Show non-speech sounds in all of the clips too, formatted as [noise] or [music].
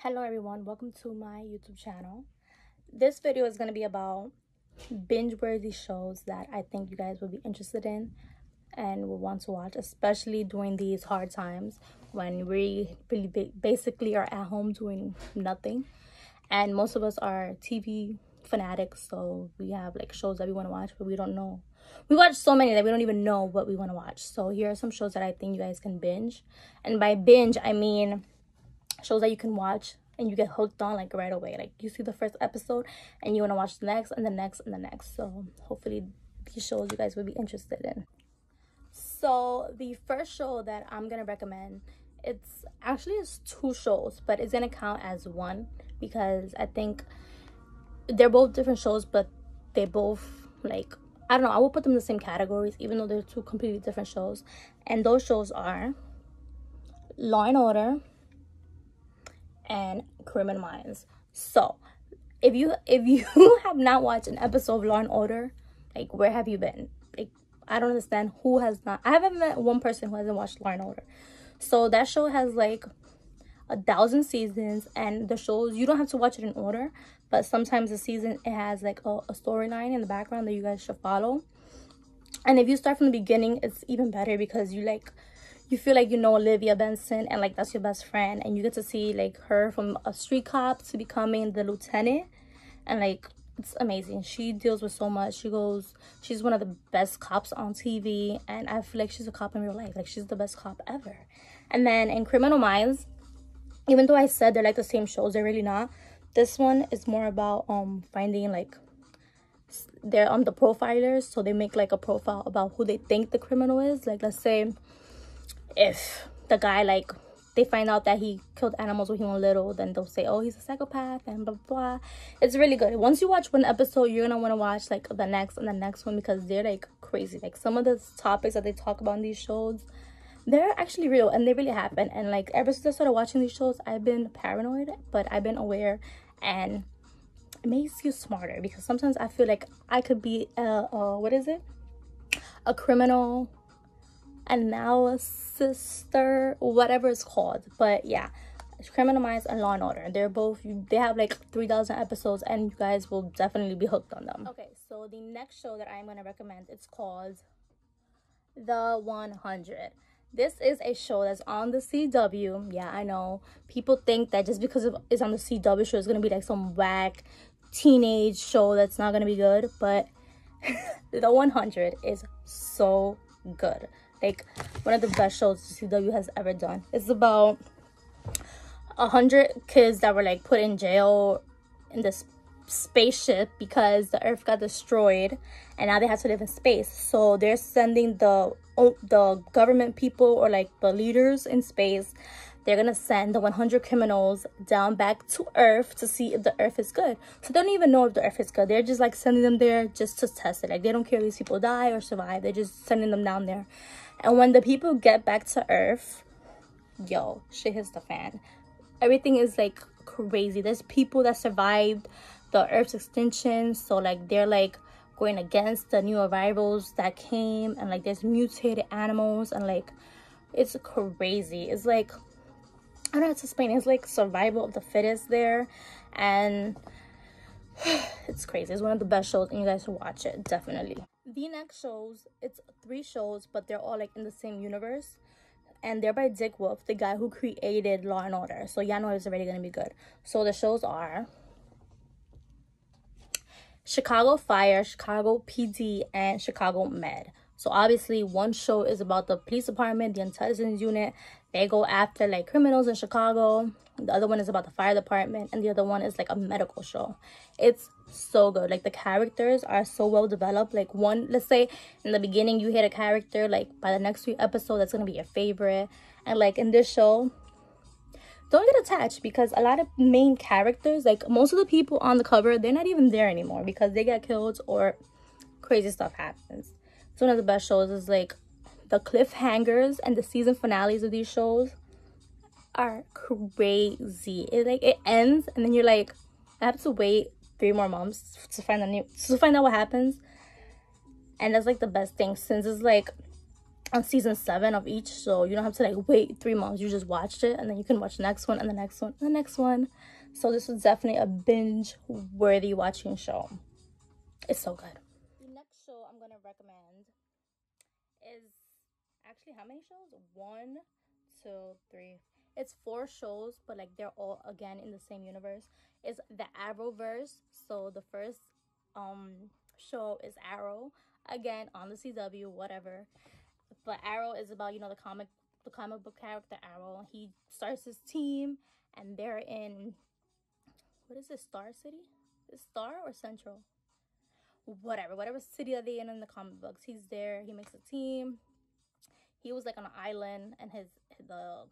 hello everyone. Welcome to my youtube channel. This video is going to be about binge worthy shows that i think you guys will be interested in and will want to watch especially during these hard times when we really basically are at home doing nothing. And most of us are tv fanatics so we have like shows that we want to watch but we don't know. We watch so many that we don't even know what we want to watch. So here are some shows that i think you guys can binge. And by binge i mean shows that you can watch and you get hooked on like right away. Like you see the first episode and you want to watch the next and the next and the next. So hopefully these shows you guys will be interested in. So the first show that i'm gonna recommend it's actually it's two shows but it's gonna count as one because i think they're both different shows but they both like i don't know i will put them in the same categories even though they're two completely different shows. And those shows are law and order and Criminal Minds. So, if you if you [laughs] have not watched an episode of Law and Order, like where have you been? Like I don't understand who has not. I haven't met one person who hasn't watched Law and Order. So that show has like a thousand seasons, and the shows you don't have to watch it in order. But sometimes the season it has like a, a storyline in the background that you guys should follow. And if you start from the beginning, it's even better because you like you feel like you know Olivia Benson and like that's your best friend and you get to see like her from a street cop to becoming the lieutenant and like it's amazing. She deals with so much. She goes she's one of the best cops on tv and i feel like she's a cop in real life. Like she's the best cop ever. And then in criminal minds even though i said they're like the same shows they're really not this one is more about um finding like they're on um, the profilers so they make like a profile about who they think the criminal is. Like let's say if the guy like they find out that he killed animals when he was little, then they'll say, "Oh, he's a psychopath," and blah blah. blah. It's really good. Once you watch one episode, you're gonna want to watch like the next and the next one because they're like crazy. Like some of the topics that they talk about in these shows, they're actually real and they really happen. And like ever since I started watching these shows, I've been paranoid, but I've been aware, and it makes you smarter because sometimes I feel like I could be a what is it, a criminal analysis whatever it's called. But yeah. Criminal minds and law and order. They're both they have like 3000 episodes and you guys will definitely be hooked on them. Okay so the next show that i'm going to recommend it's called the 100 this is a show that's on the cw yeah i know. People think that just because it's on the cw show it's going to be like some whack teenage show that's not going to be good but [laughs] the 100 is so good like one of the best shows CW has ever done. It's about a hundred kids that were like put in jail in this spaceship because the earth got destroyed and now they have to live in space so they're sending the the government people or like the leaders in space they're gonna send the 100 criminals down back to earth to see if the earth is good so they don't even know if the earth is good they're just like sending them there just to test it like they don't care if these people die or survive they're just sending them down there and when the people get back to Earth, yo, shit hits the fan. Everything is like crazy. There's people that survived the Earth's extinction. So like they're like going against the new arrivals that came and like there's mutated animals and like it's crazy. It's like I don't know how to explain. It's like survival of the fittest there. And [sighs] it's crazy. It's one of the best shows and you guys should watch it, definitely. The next shows it's three shows but they're all like in the same universe. And they're by dick wolf the guy who created law and order. So y'all know it's already gonna be good. So the shows are chicago fire chicago pd and chicago med so obviously one show is about the police department the intelligence unit. They go after like criminals in chicago. The other one is about the fire department and the other one is like a medical show. It's so good. Like the characters are so well developed. Like one let's say in the beginning you hit a character like by the next few episodes that's gonna be your favorite. And like in this show don't get attached because a lot of main characters like most of the people on the cover they're not even there anymore because they get killed or crazy stuff happens it's one of the best shows is like the cliffhangers and the season finales of these shows are crazy. It like it ends and then you're like, I have to wait three more months to find the new to find out what happens. And that's like the best thing since it's like on season seven of each, so you don't have to like wait three months. You just watched it, and then you can watch the next one and the next one and the next one. So this is definitely a binge worthy watching show. It's so good. The next show I'm gonna recommend actually how many shows? One, two, three. It's four shows, but like they're all again in the same universe. It's the Arrowverse. So the first um show is Arrow again on the CW, whatever. But Arrow is about you know the comic the comic book character Arrow. He starts his team and they're in what is it, Star City? Is Star or Central? Whatever, whatever city that they in in the comic books. He's there. He makes a team. He was like on an island, and his the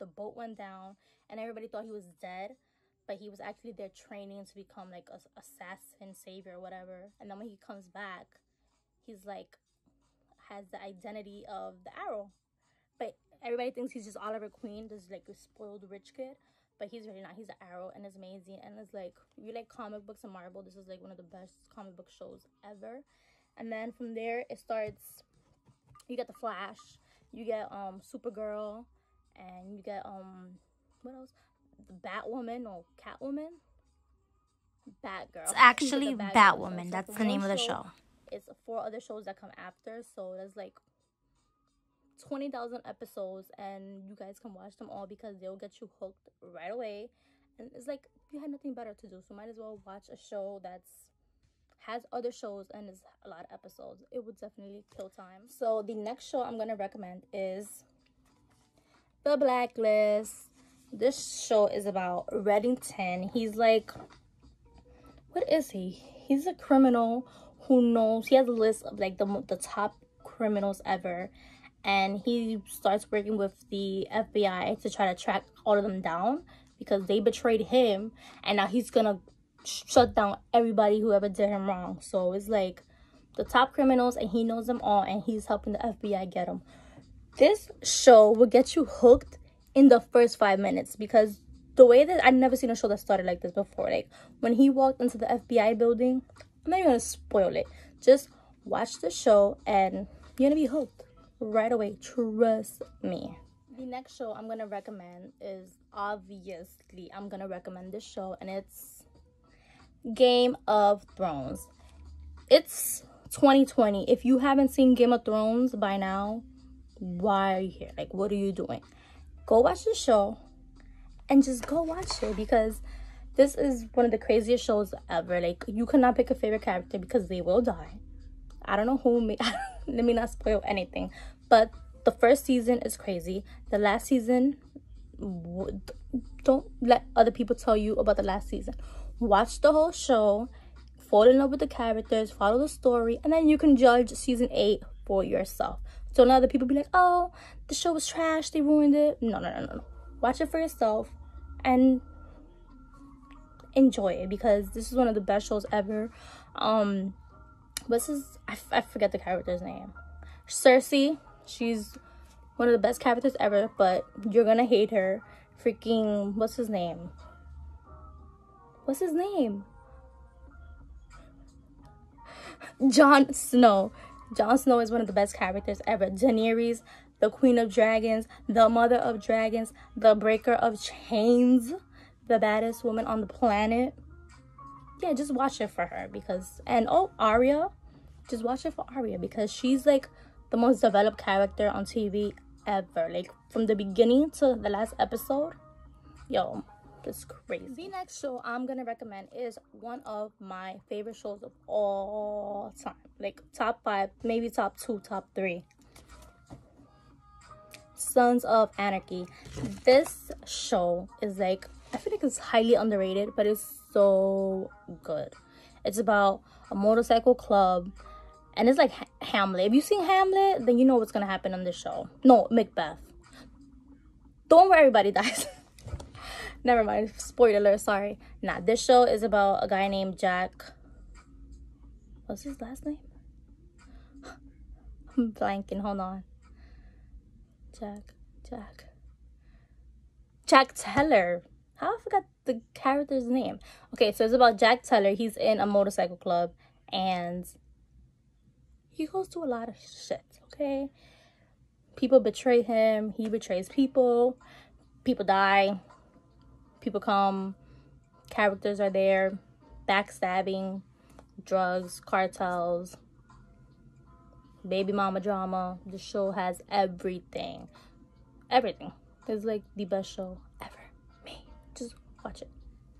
the boat went down, and everybody thought he was dead, but he was actually there training to become like a assassin savior or whatever. And then when he comes back, he's like has the identity of the Arrow, but everybody thinks he's just Oliver Queen, this like a spoiled rich kid but he's really not. He's an arrow and it's amazing. And it's like, you like comic books and Marvel, this is like one of the best comic book shows ever. And then from there, it starts, you get The Flash, you get um Supergirl, and you get, um what else? The Batwoman or Catwoman? Batgirl. It's [laughs] actually Batwoman. So That's the name of the show. It's four other shows that come after. So there's like 20,000 episodes and you guys can watch them all because they'll get you hooked right away. And it's like you had nothing better to do, so might as well watch a show that's has other shows and is a lot of episodes. It would definitely kill time. So the next show I'm gonna recommend is The Blacklist. This show is about Reddington. He's like, what is he? He's a criminal who knows. He has a list of like the the top criminals ever, and he starts working with the FBI to try to track all of them down because they betrayed him and now he's gonna shut down everybody who ever did him wrong so it's like the top criminals and he knows them all and he's helping the FBI get them this show will get you hooked in the first five minutes because the way that I've never seen a show that started like this before like when he walked into the FBI building I'm not even gonna spoil it just watch the show and you're gonna be hooked right away. Trust me. The next show I'm gonna recommend is obviously I'm gonna recommend this show and it's Game of Thrones. It's 2020. If you haven't seen Game of Thrones by now, why are you here? Like, what are you doing? Go watch the show and just go watch it because this is one of the craziest shows ever. Like, you cannot pick a favorite character because they will die. I don't know who made [laughs] let me not spoil anything but the first season is crazy the last season don't let other people tell you about the last season watch the whole show fall in love with the characters follow the story and then you can judge season 8 for yourself. So now other people be like oh the show was trash they ruined it. No no no no no. Watch it for yourself and enjoy it because this is one of the best shows ever. Um what's his I, I forget the character's name. Cersei she's one of the best characters ever but you're gonna hate her. Freaking what's his name what's his name Jon Snow. Jon Snow is one of the best characters ever. Daenerys, the Queen of Dragons, the Mother of Dragons, the Breaker of Chains, the baddest woman on the planet. Yeah, just watch it for her because and oh Arya, just watch it for Arya because she's like the most developed character on TV ever. Like from the beginning to the last episode. Yo, it's crazy. The next show I'm gonna recommend is one of my favorite shows of all time. Like top five, maybe top two, top three. Sons of Anarchy. This show is like I feel like it's highly underrated, but it's so good. It's about a motorcycle club and it's like Hamlet. If you've seen Hamlet, then you know what's gonna happen on this show. No, Macbeth. Don't worry, everybody dies. [laughs] Never mind. Spoiler alert. Sorry. Nah, this show is about a guy named Jack. What's his last name? [laughs] I'm blanking. Hold on. Jack. Jack. Jack Teller. How I forgot the character's name. Okay, so it's about Jack Teller. He's in a motorcycle club and he goes through a lot of shit, okay? people betray him he betrays people people die people come characters are there backstabbing drugs cartels baby mama drama. The show has everything. Everything. It's like the best show ever me just watch it.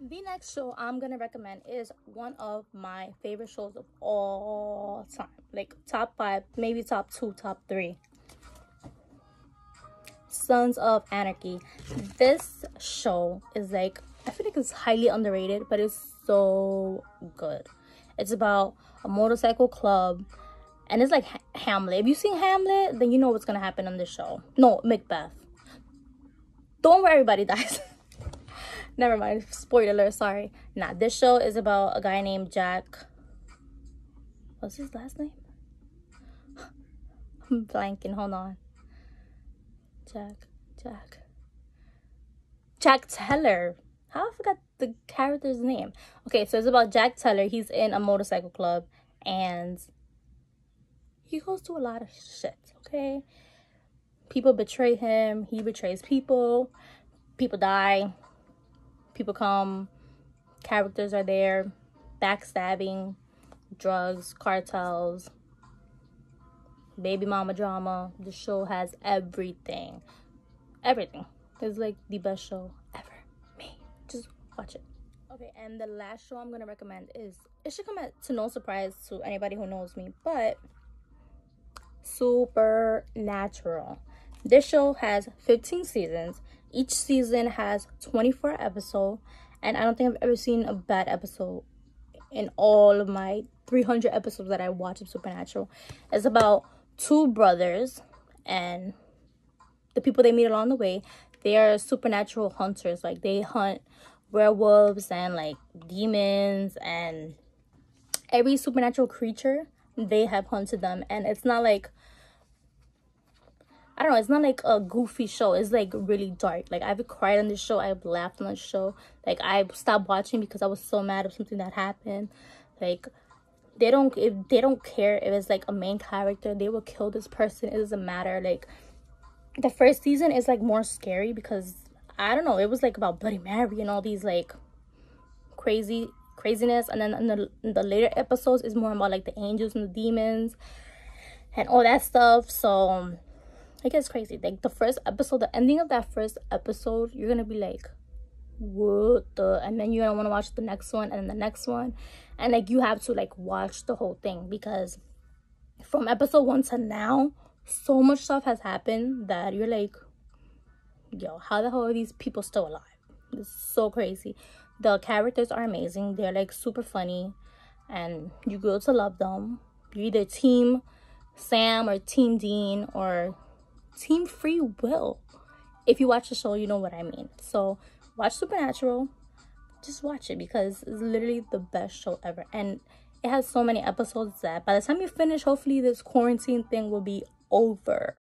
The next show i'm gonna recommend is one of my favorite shows of all time. Like top five maybe top two top three Sons of Anarchy. This show is like, I feel like it's highly underrated, but it's so good. It's about a motorcycle club, and it's like Hamlet. If you've seen Hamlet, then you know what's gonna happen on this show. No, Macbeth. Don't worry, everybody dies. [laughs] Never mind. Spoiler alert, sorry. Nah, this show is about a guy named Jack. What's his last name? [gasps] I'm blanking. Hold on. Jack, Jack, Jack Teller. How I forgot the character's name. Okay, so it's about Jack Teller. He's in a motorcycle club and he goes through a lot of shit, okay? People betray him, he betrays people, people die, people come, characters are there, backstabbing, drugs, cartels, baby mama drama. The show has everything. Everything. It's like the best show ever. Me. Just watch it. Okay, and the last show I'm gonna recommend is it should come at, to no surprise to anybody who knows me, but Supernatural. This show has 15 seasons. Each season has 24 episodes, and I don't think I've ever seen a bad episode in all of my 300 episodes that I watch of Supernatural. It's about two brothers and the people they meet along the way they are supernatural hunters like they hunt werewolves and like demons and every supernatural creature they have hunted them and it's not like I don't know, it's not like a goofy show. It's like really dark. Like I've cried on this show. I've laughed on the show. Like I stopped watching because I was so mad of something that happened. Like they don't if they don't care if it's like a main character they will kill this person. It doesn't matter. Like the first season is like more scary because i don't know it was like about bloody mary and all these like crazy craziness. And then in the, in the later episodes is more about like the angels and the demons and all that stuff. So um, it gets crazy. Like the first episode the ending of that first episode you're gonna be like what the? And then you're gonna want to watch the next one and then the next one and like you have to like watch the whole thing because from episode one to now so much stuff has happened that you're like yo how the hell are these people still alive? It's so crazy. The characters are amazing. They're like super funny. And you grow to love them. You're either team sam or team dean or team free will. If you watch the show you know what i mean. So watch Supernatural. Just watch it because it's literally the best show ever. And it has so many episodes that by the time you finish, hopefully this quarantine thing will be over.